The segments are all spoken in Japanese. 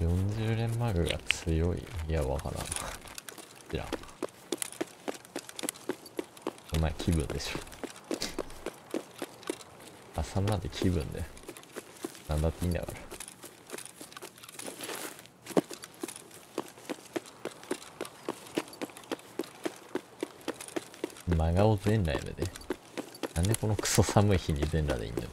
40連マグが強いいや、わからん。知らん。お前気分でしょ。朝なんて気分で。なんだっていいんだから。真顔全裸やめて。なんでこのクソ寒い日に全裸でいいんだよ。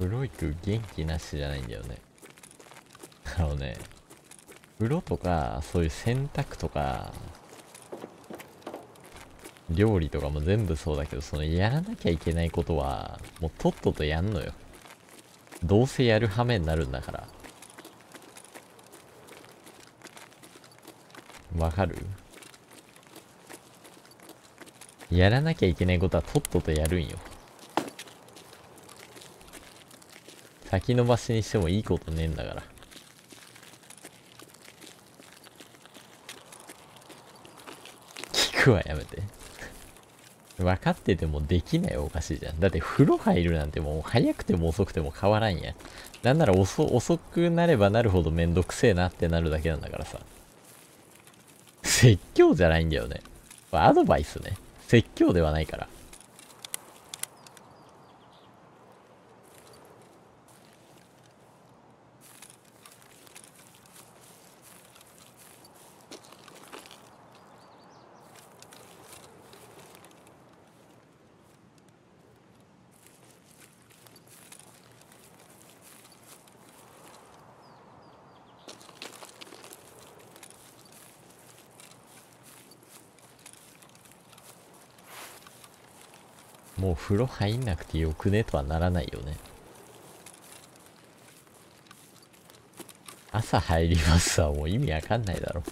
ブロイク元気なしじゃないんだよね。あのね、風呂とか、そういう洗濯とか、料理とかも全部そうだけど、そのやらなきゃいけないことは、もうとっととやんのよ。どうせやる羽目になるんだから。わかる？やらなきゃいけないことはとっととやるんよ。先延ばしにしてもいいことねえんだから。聞くはやめて。分かっててもできないおかしいじゃん。だって風呂入るなんてもう早くても遅くても変わらんやん。なんなら遅遅くなればなるほどめんどくせえなってなるだけなんだからさ。説教じゃないんだよね。アドバイスね。説教ではないから。風呂入んなくてよくねとはならないよね。朝入りますはもう意味わかんないだろ。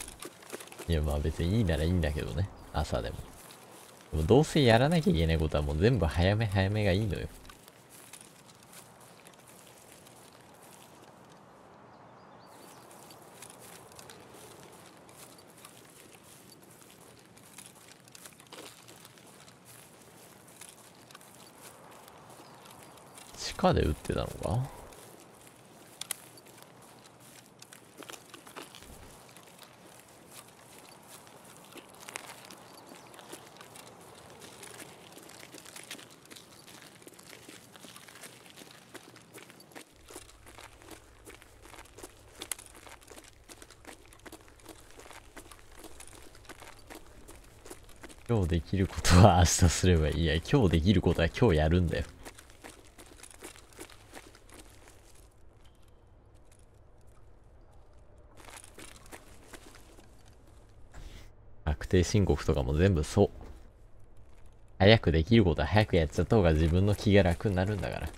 いやまあ別にいいならいいんだけどね。朝でも。でもどうせやらなきゃいけないことはもう全部早め早めがいいのよ。下で撃ってたのか？今日できることは明日すればい。いや、今日できることは今日やるんだよ。確定申告とかも全部そう。早くできることは早くやっちゃった方が自分の気が楽になるんだから。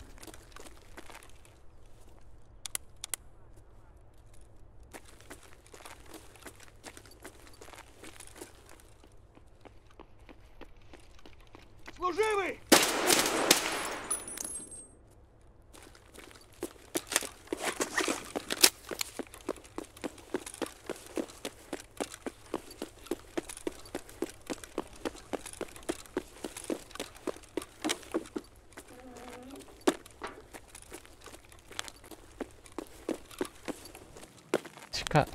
地下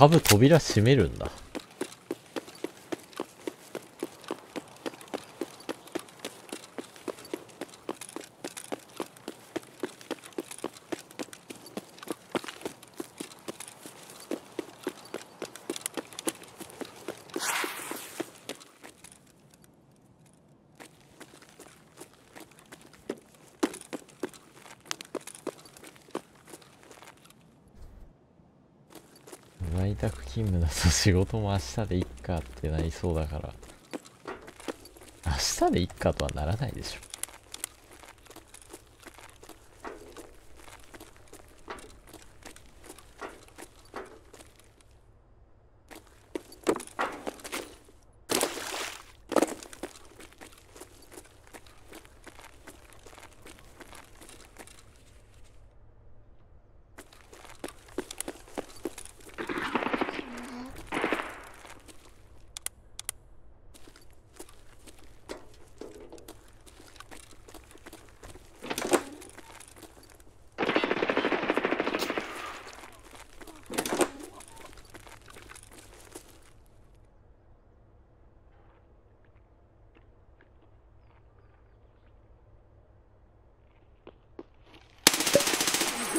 株扉閉めるんだ。そう仕事も明日でいっかってなりそうだから。明日でいっかとはならないでしょ。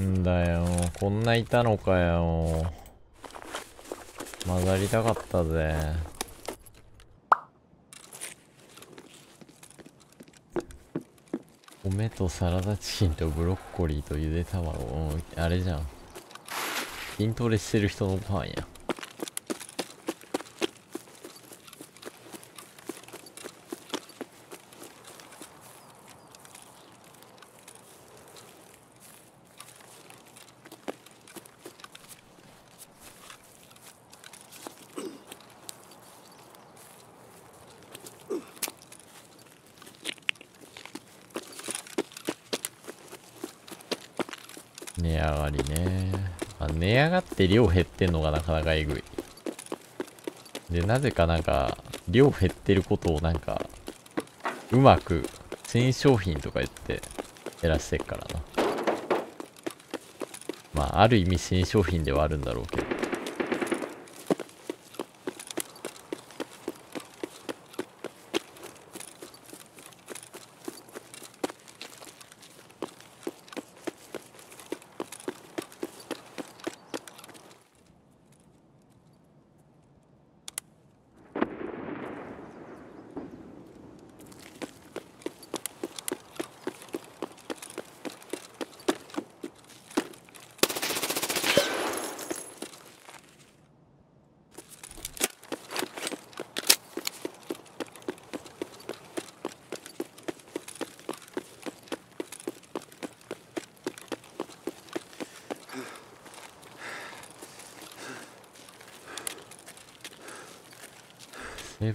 んだよこんないたのかよ。混ざりたかったぜ。米とサラダチキンとブロッコリーとゆで卵。あれじゃん。筋トレしてる人のパンや値上がりね。まあ、値上がって量減ってんのがなかなかえぐい。で、なぜかなんか、量減ってることをなんか、うまく、新商品とか言って減らしてっからな。まあ、ある意味新商品ではあるんだろうけど。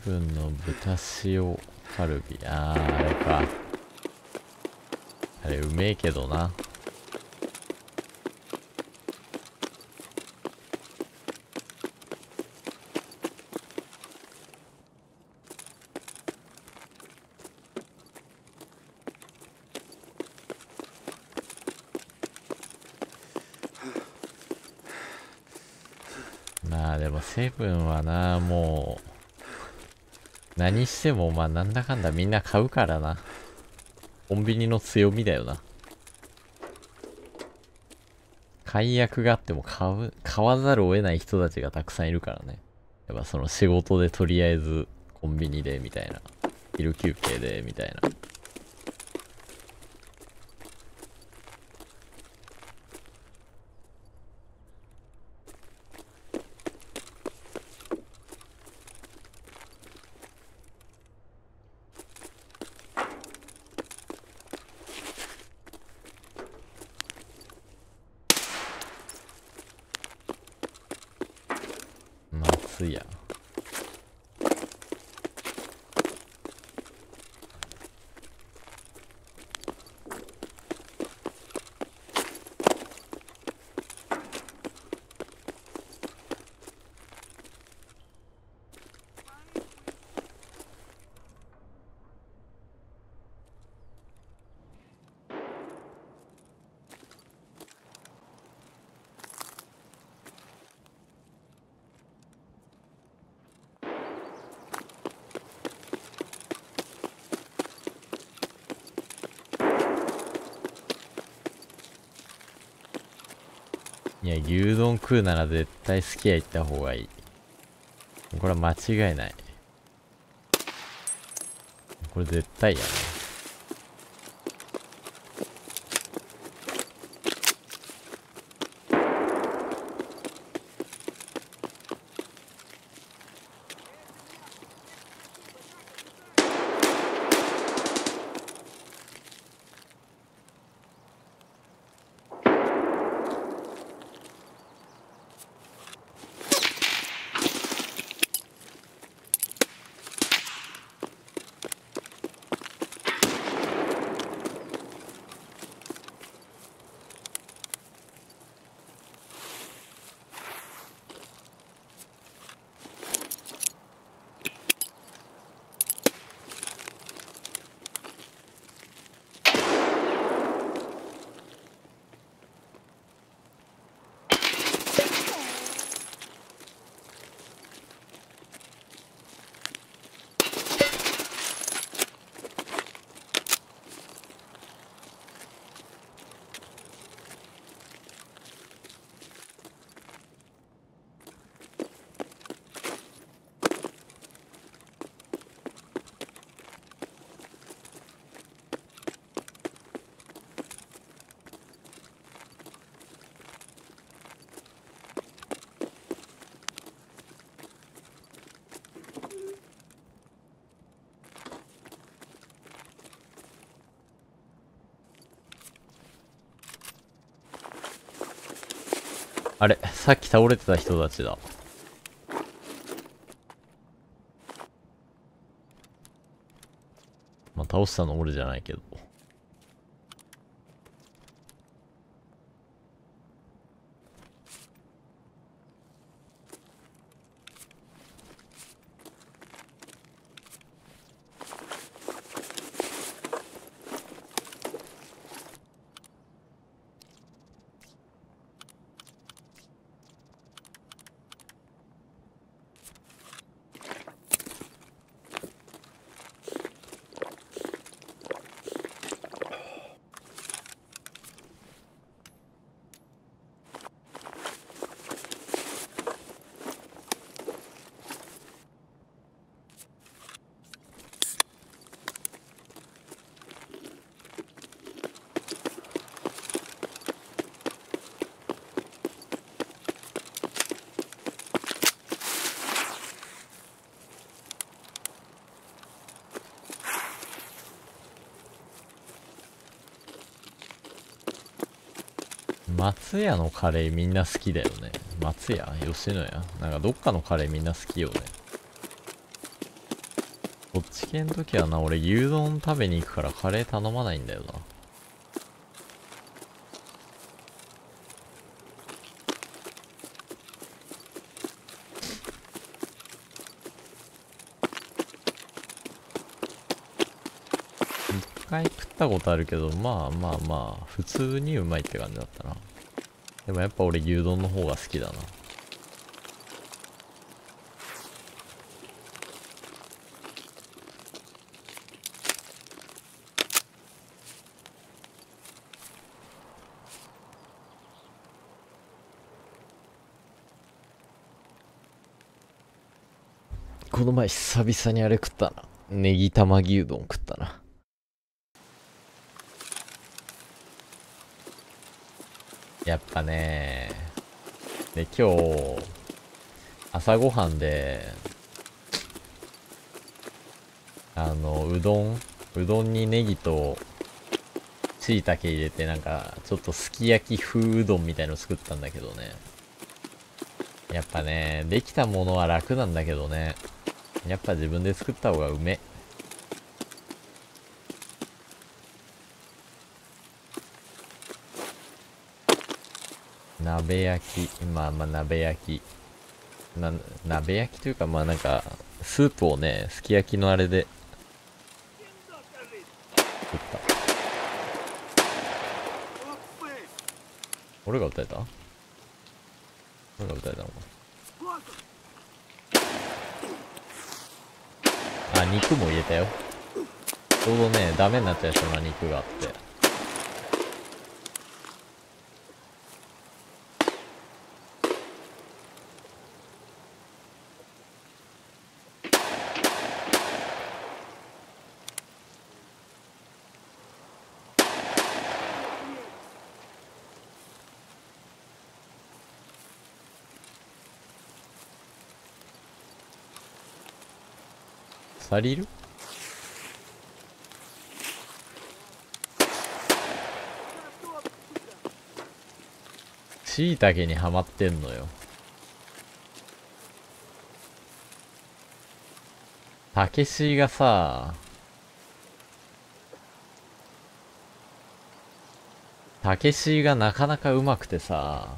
セブンの豚塩カルビ。あー、あれか。あれ、うめえけどな。まあでもセブンはな、もう、何してもまあなんだかんだみんな買うからな。コンビニの強みだよな。解約があっても買う、買わざるを得ない人たちがたくさんいるからね。やっぱその仕事でとりあえずコンビニでみたいな。昼休憩でみたいな。食うなら絶対すき家行った方がいい。これは間違いない。これ絶対やね。あれさっき倒れてた人たちだ。まあ、倒したの俺じゃないけど。松屋のカレーみんな好きだよね。松屋？吉野家？なんかどっかのカレーみんな好きよね。こっち系の時はな、俺牛丼食べに行くからカレー頼まないんだよな。一回食ったことあるけど、まあまあまあ、普通にうまいって感じだったな。でもやっぱ俺牛丼の方が好きだな。この前久々にあれ食ったな。ネギ玉牛丼食ったな。やっぱね、で、今日、朝ごはんで、あの、うどんうどんにネギと、椎茸入れてなんか、ちょっとすき焼き風うどんみたいの作ったんだけどね。やっぱね、できたものは楽なんだけどね。やっぱ自分で作った方がうめ。鍋焼き、まあまあ鍋焼き。な、鍋焼きというかまあなんか、スープをね、すき焼きのあれで、作った。俺が歌えた？俺が歌えたのか。あ、肉も入れたよ。ちょうどね、ダメになっちゃいそうな肉があって。借りる？しいたけにはまってんのよ。たけしがさたけしがなかなかうまくてさ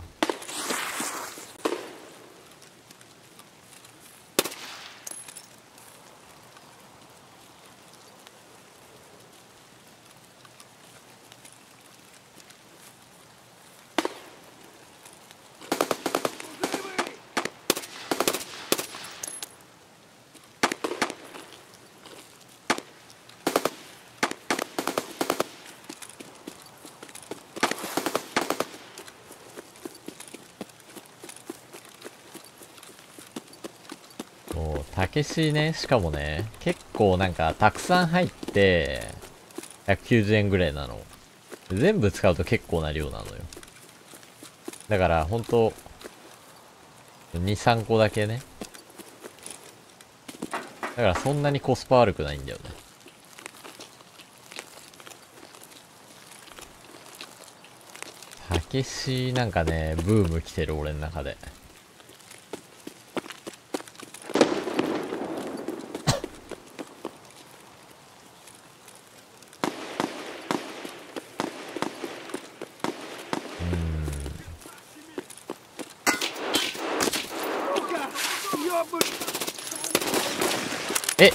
そうたけしねしかもね結構なんかたくさん入って190円ぐらいなの。全部使うと結構な量なのよ。だからほんと23個だけね。だからそんなにコスパ悪くないんだよね。たけしなんかねブーム来てる俺の中でえ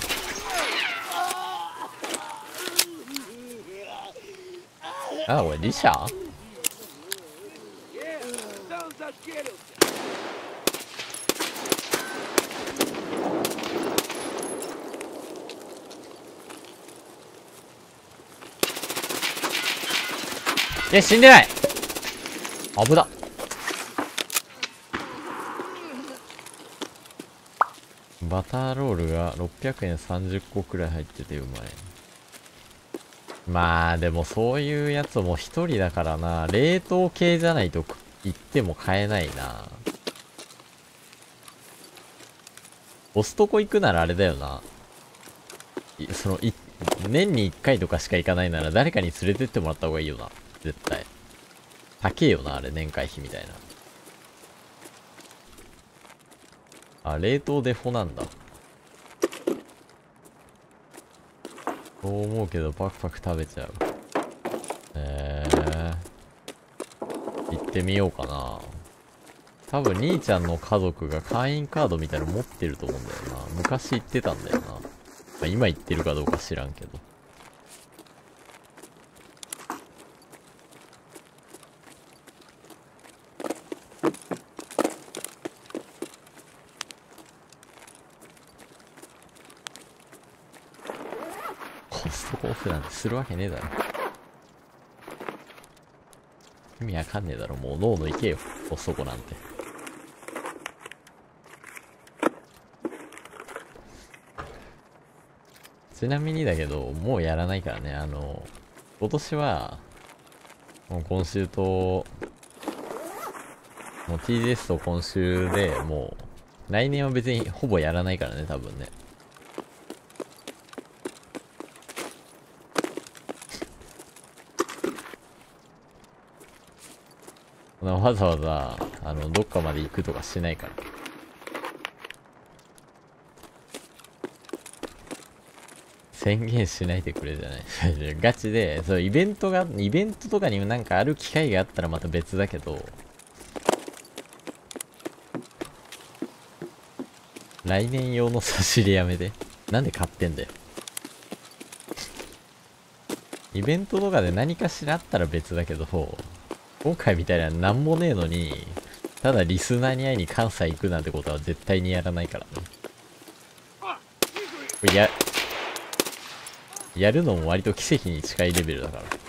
え、死んでない危な。バターロールが600円30個くらい入っててうまい。まあ、でもそういうやつも一人だからな。冷凍系じゃないと言っても買えないな。コストコ行くならあれだよな。その、い、年に1回とかしか行かないなら誰かに連れてってもらった方がいいよな。絶対。高えよな、あれ、年会費みたいな。あ、冷凍デフォなんだ。そう思うけど、パクパク食べちゃう。えー。行ってみようかな。多分、兄ちゃんの家族が会員カードみたいなの持ってると思うんだよな。昔行ってたんだよな。まあ、今行ってるかどうか知らんけど。コスなんてするわけねえだろ。意味わかんねえだろ。もう脳の行けよ。コストコなんて。ちなみにだけど、もうやらないからね。あの、今年は、もう今週と、もう TGS と今週でもう、来年は別にほぼやらないからね、多分ね。わざわざ、あの、どっかまで行くとかしないから。宣言しないでくれじゃない。ガチで、そう、イベントが、イベントとかにもなんかある機会があったらまた別だけど、来年用の差し入れやめて。なんで買ってんだよ。イベントとかで何かしらあったら別だけど、今回みたいな何もねえのに、ただリスナーに会いに関西行くなんてことは絶対にやらないからね。や、やるのも割と奇跡に近いレベルだから。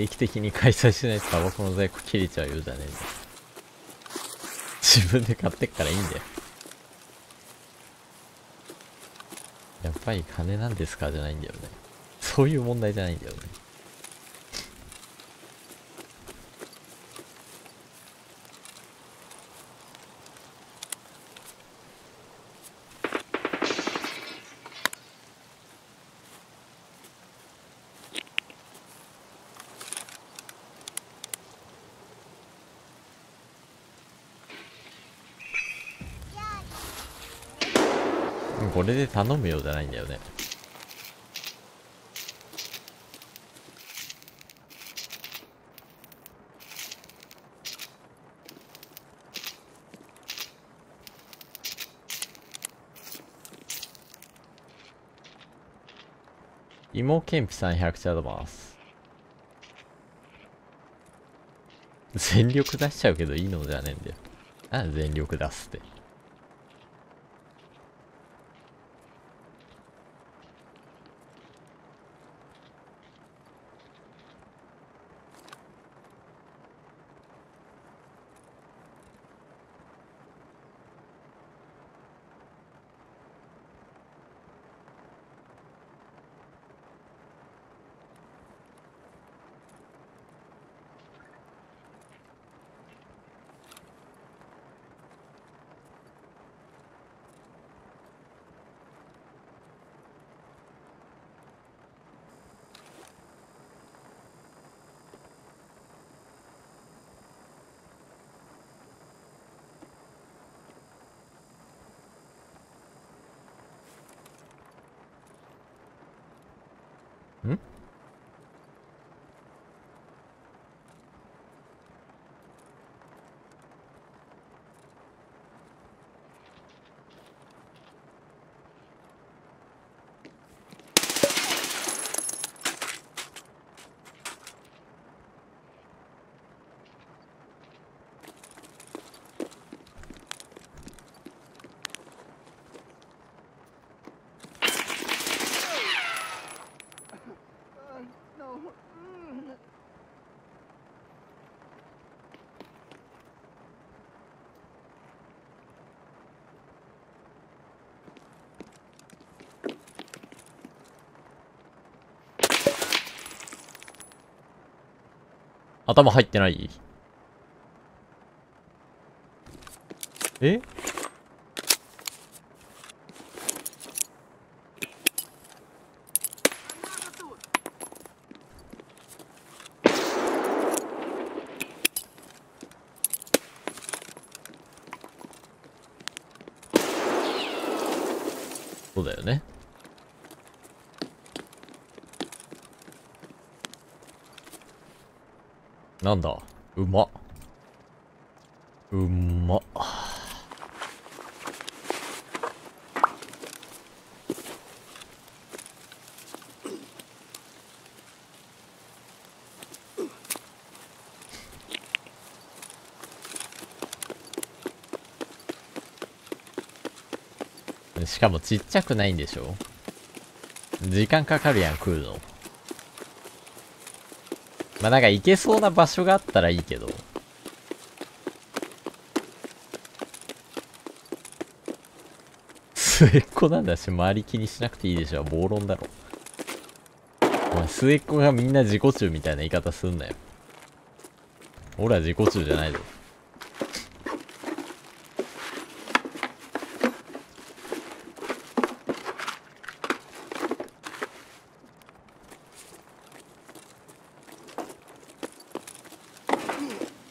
定期的に開催しないとタバコの在庫切れちゃうようじゃねえんだ。自分で買ってっからいいんだよ。やっぱり金なんですかじゃないんだよね。そういう問題じゃないんだよね。頼むようじゃないんだよね。芋けんぴさん100チャドバース全力出しちゃうけどいいのじゃねえんだよ。あ全力出すって。頭入ってない？え？なんだ？うまうまっしかもちっちゃくないんでしょ？時間かかるやん食うの。まあなんか行けそうな場所があったらいいけど。末っ子なんだし、周り気にしなくていいでしょ。暴論だろ。お前、末っ子がみんな自己中みたいな言い方すんなよ。俺は自己中じゃないぞ。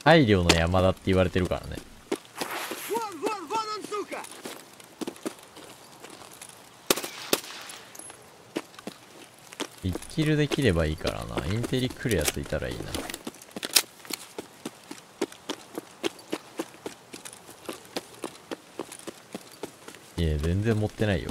大量の山だって言われてるからね。1キルできればいいからな。インテリ来るやついたらいいな。いや全然持ってないよ。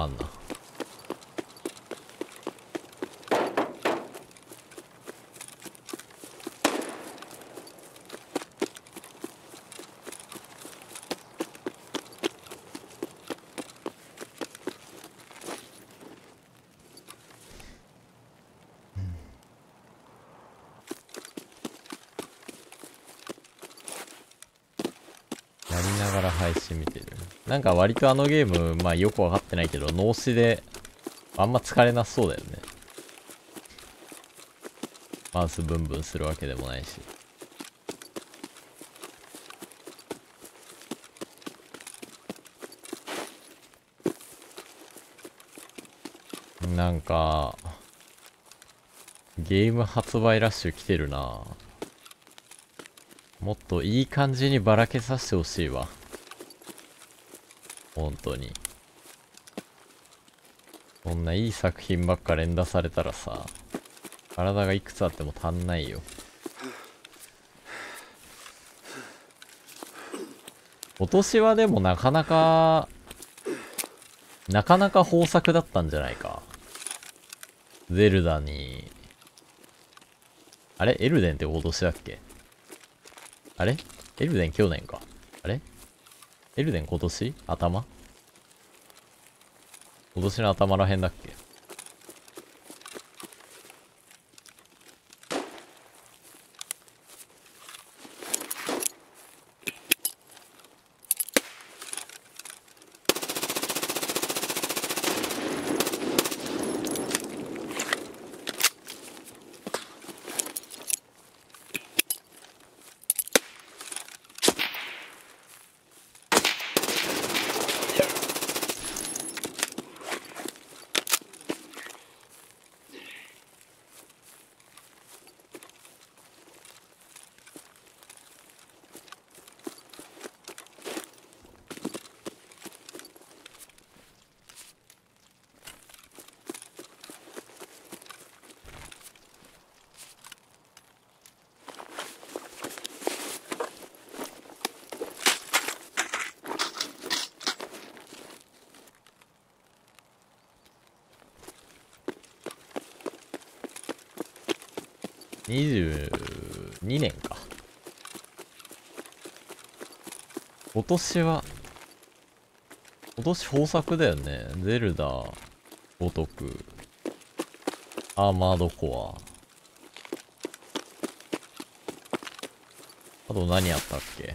まんな。やりながら配信見てる。なんか割とあのゲーム、まあよくわかってないけど、脳死で、あんま疲れなそうだよね。マウスブンブンするわけでもないし。なんか、ゲーム発売ラッシュ来てるなもっといい感じにばらけさせてほしいわ。本当に。こんないい作品ばっか連打されたらさ、体がいくつあっても足んないよ。今年はでもなかなか、なかなか豊作だったんじゃないか。ゼルダに、あれ？エルデンって今年だっけ？あれ？エルデン去年か。あれ？エルデン今年？頭？今年の頭らへんだっけ22年か。今年は、今年豊作だよね。ゼルダ、ごとく、アーマードコア。あと何やったっけ？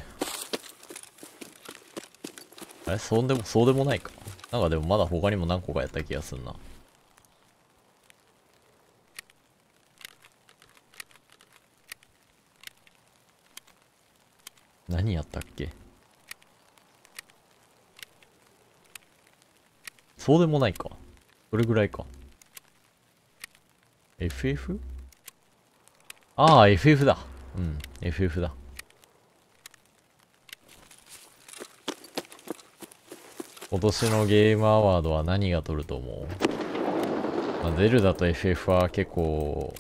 あれ？そうでも、そうでもないか。なんかでもまだ他にも何個かやった気がすんな。何やったっけそうでもないか。それぐらいか。FF? ああ、FF だ。うん、FF だ。今年のゲームアワードは何が取ると思う、まあ、ゼルダと FF は結構、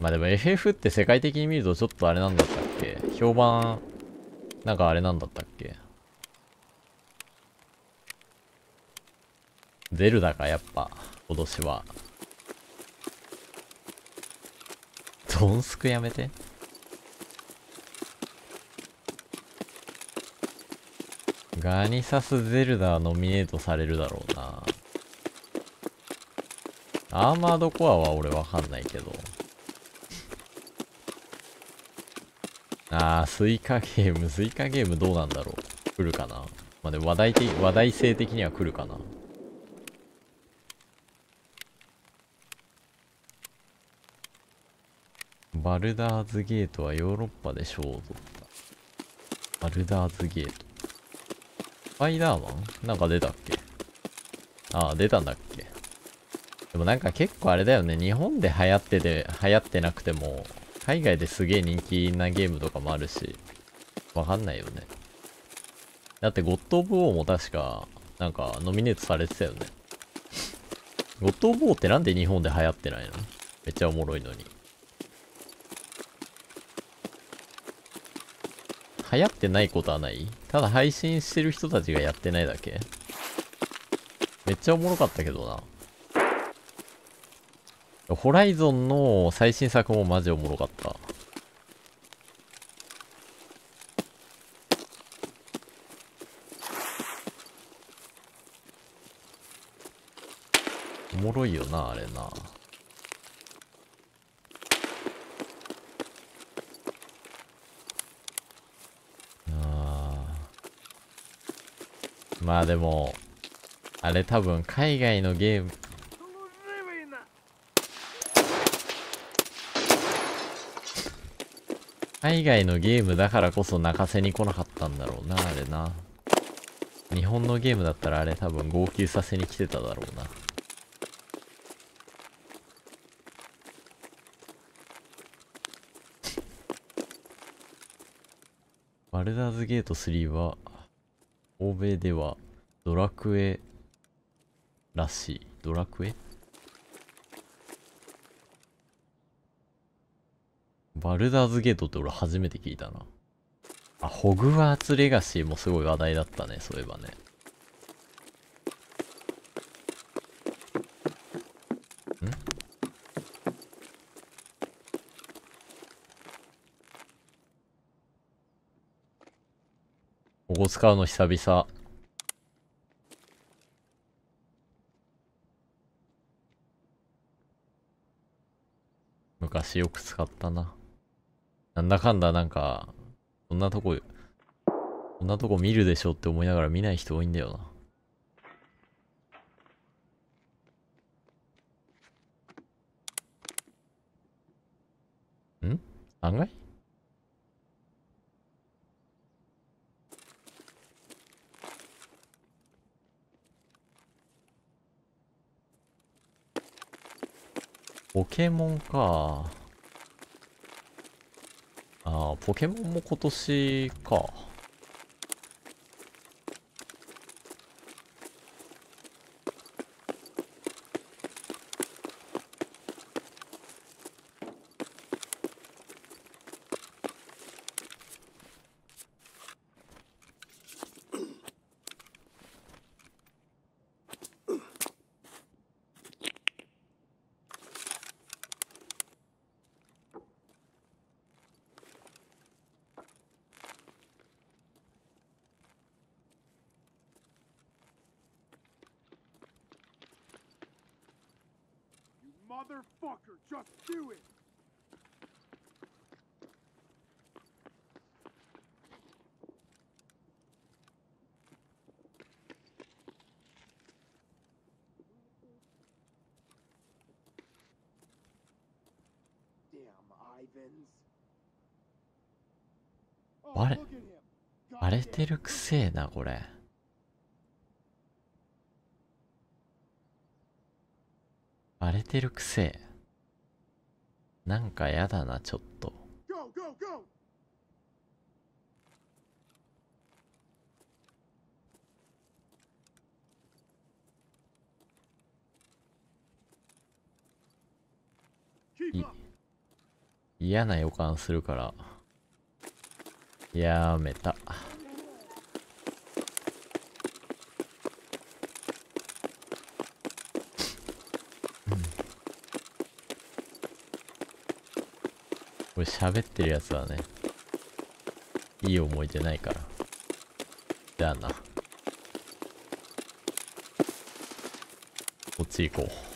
まあでも FF って世界的に見るとちょっとあれなんだったっけ？評判なんかあれなんだったっけ？ゼルダか、やっぱ、今年は。ドンスクやめて。ガニサス・ゼルダはノミネートされるだろうな。アーマードコアは俺わかんないけど。あー、スイカゲーム、スイカゲームどうなんだろう。来るかな。まあ、で話題的、話題性的には来るかな。バルダーズゲートはヨーロッパで賞を取った。バルダーズゲート。スパイダーマン？なんか出たっけ？ああ、出たんだっけでもなんか結構あれだよね。日本で流行ってて、流行ってなくても、海外ですげえ人気なゲームとかもあるし、わかんないよね。だって、ゴッド・オブ・ウォーも確か、なんか、ノミネートされてたよね。ゴッド・オブ・ウォーってなんで日本で流行ってないの？めっちゃおもろいのに。流行ってないことはない？ただ配信してる人たちがやってないだけ？めっちゃおもろかったけどな。ホライゾンの最新作もマジおもろかった。おもろいよな、あれな。まあでも、あれ多分海外のゲーム、海外のゲームだからこそ泣かせに来なかったんだろうな、あれな。日本のゲームだったらあれ多分号泣させに来てただろうな。バルダーズゲート3は欧米ではドラクエらしい。ドラクエ？バルダーズゲートって俺初めて聞いたな。あ、ホグワーツレガシーもすごい話題だったね、そういえばね。こ使うの久々。昔よく使ったな。なんだかんだなんか、こんなとこ、こんなとこ見るでしょって思いながら見ない人多いんだよな。ん？案外ポケモンか。ああ、ポケモンも今年か。Just do it! Oh, バレ、バレてるくせえな、これ。荒れてるくせなんかやだなちょっと。嫌な予感するから。やめた。れ喋ってるやつはね、いい思い出ないから。だな。こっち行こう。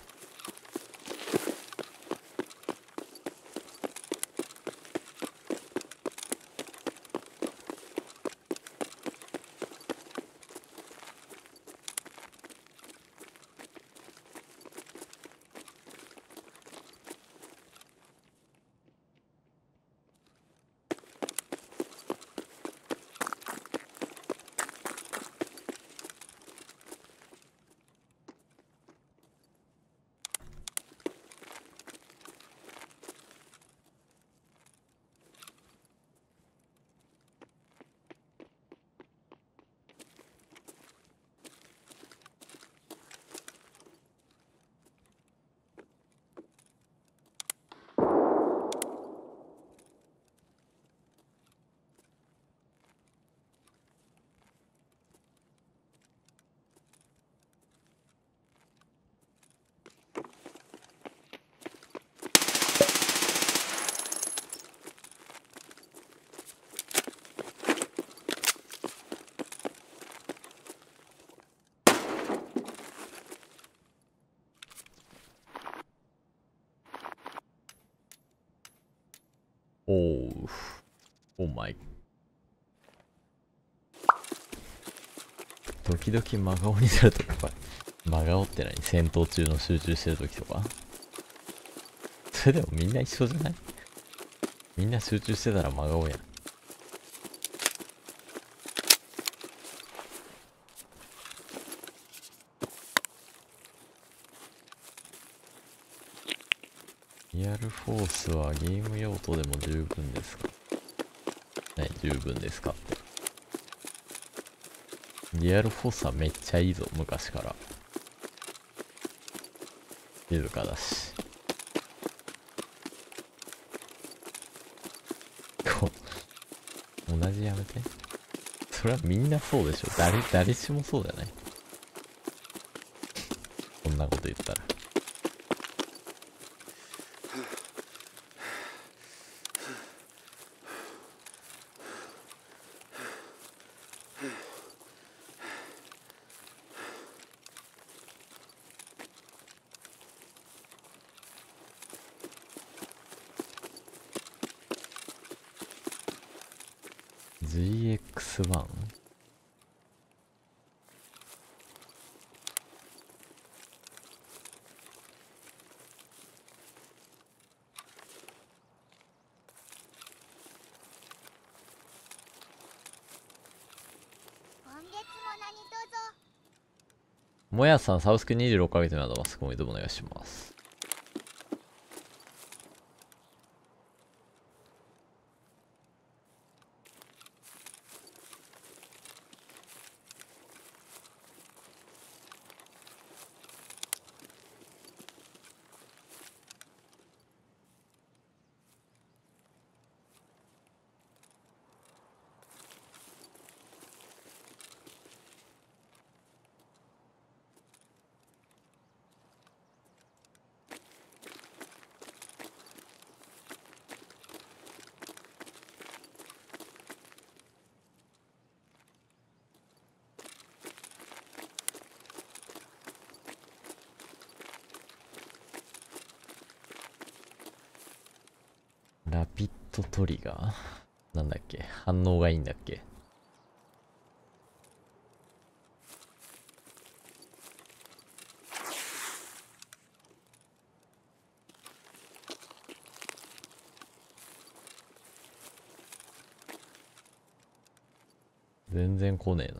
時々真顔になるとか、真顔って何？戦闘中の集中してる時とか？それでもみんな一緒じゃない？みんな集中してたら真顔やん。リアルフォースはゲーム用途でも十分ですか？ね、十分ですかって。リアルフォーサーめっちゃいいぞ、昔から。静かだし。こ同じやめて。それはみんなそうでしょ。誰、誰しもそうじゃない？こんなこと言ったら。GX1? 今月も何卒もやさん、サブスク26ヶ月などはすごいともお願いします。ラピッドトリガーなんだっけ反応がいいんだっけ全然来ねえ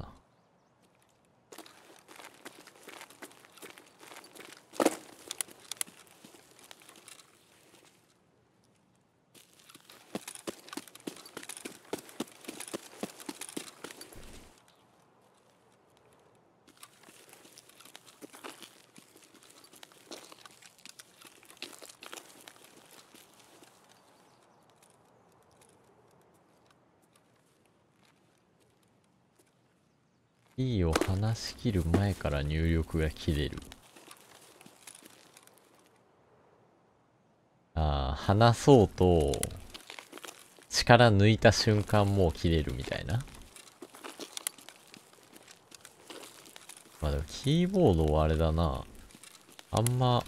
な。いいを話し切る前から入力が切れる。ああ、話そうと、力抜いた瞬間もう切れるみたいな。まあでもキーボードはあれだな。あんま、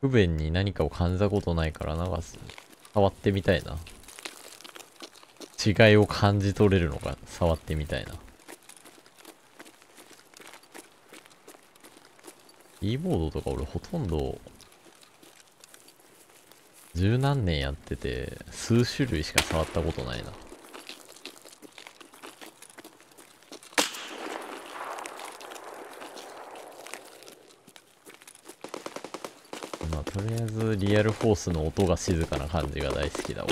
不便に何かを感じたことないからなんか触ってみたいな。違いを感じ取れるのか触ってみたいな。キーボードとか俺ほとんど十何年やってて数種類しか触ったことないな。まあとりあえずリアルフォースの音が静かな感じが大好きだわ。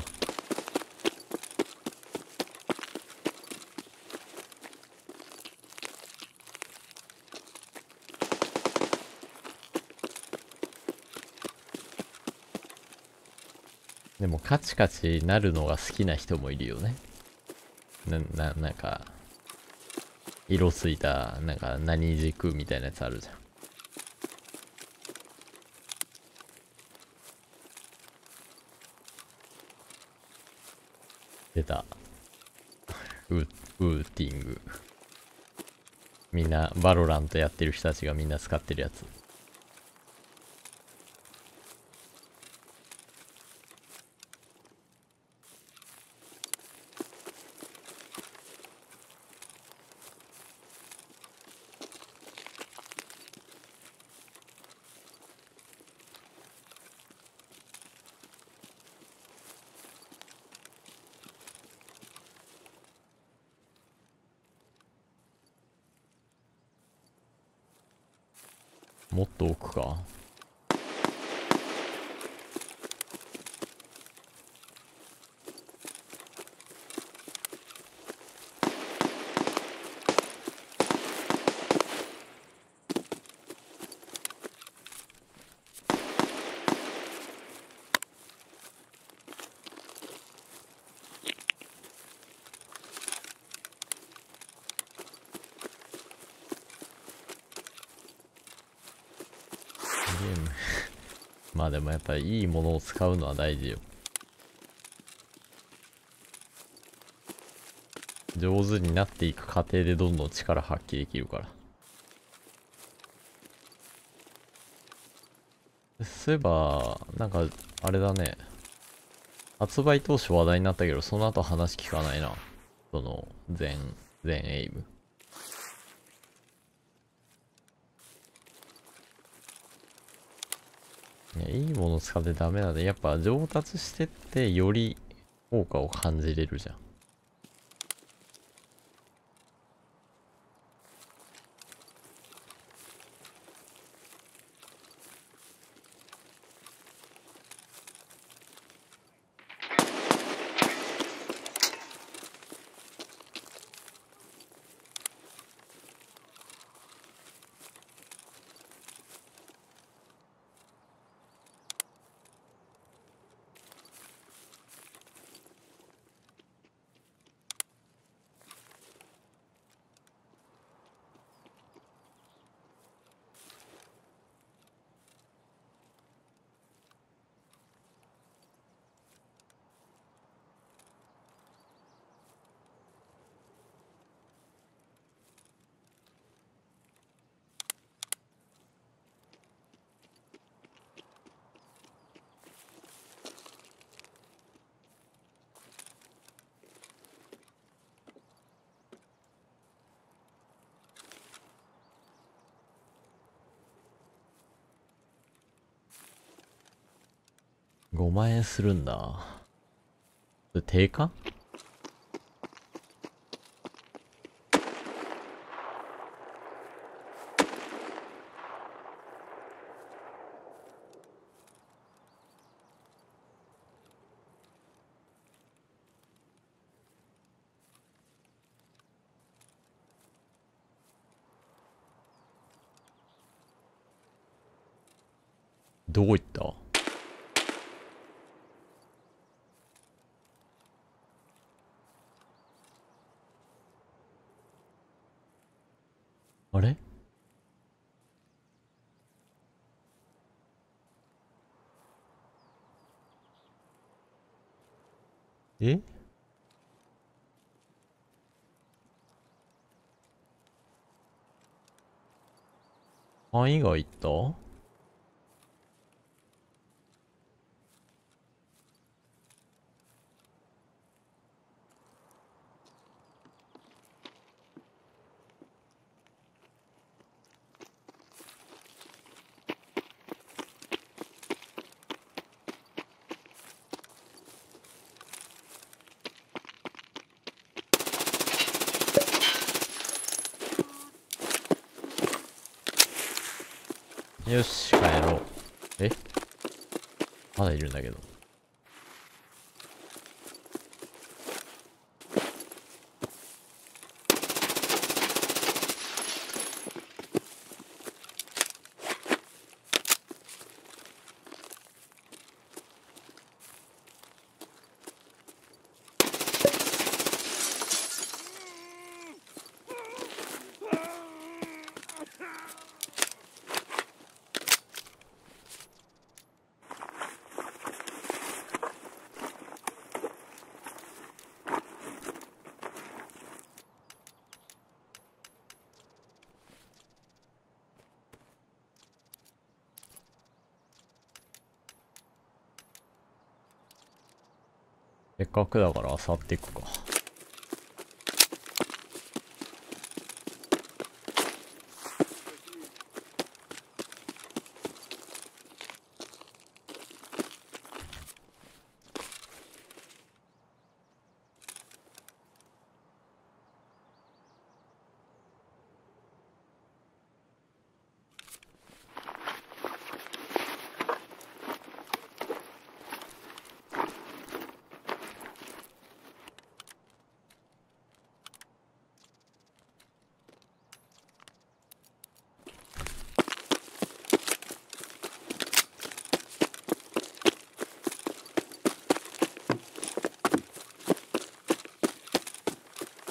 でもカチカチなるのが好きな人もいるよね。な、な、なんか、色ついた、なんか何軸みたいなやつあるじゃん。出た。 Wooting。みんな、バロラントやってる人たちがみんな使ってるやつ。もっと奥かゲームまあでもやぱりいいものを使うのは大事よ。上手になっていく過程でどんどん力発揮できるから。そういえばなんかあれだね。発売当初話題になったけどその後話聞かないな。その全全エイムいや、いいもの使ってダメなんで、やっぱ上達してって、より効果を感じれるじゃん。5万円するんだ。それ定価どこ行ったあれえ範囲外行った？よし、帰ろう。え？まだいるんだけど。かくだから漁っていくか。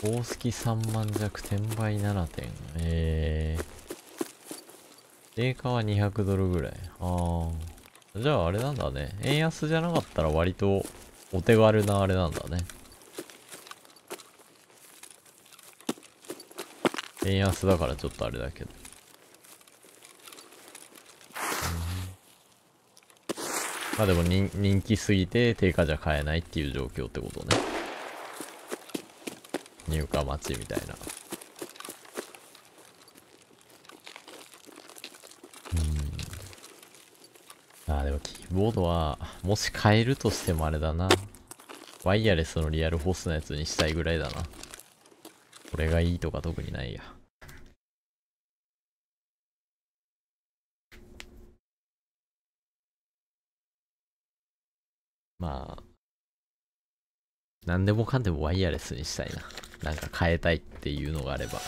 公式3万弱転売7点。えー。定価は200ドルぐらい。ああじゃああれなんだね。円安じゃなかったら割とお手軽なあれなんだね。円安だからちょっとあれだけど。まあでも人人気すぎて定価じゃ買えないっていう状況ってことね。入荷待ちみたいな。うん。ああ、でもキーボードは、もし買えるとしてもあれだな。ワイヤレスのリアルホスのやつにしたいぐらいだな。これがいいとか特にないや。まあ、何でもかんでもワイヤレスにしたいな。なんか変えたいっていうのがあれば。